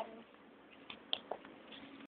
um,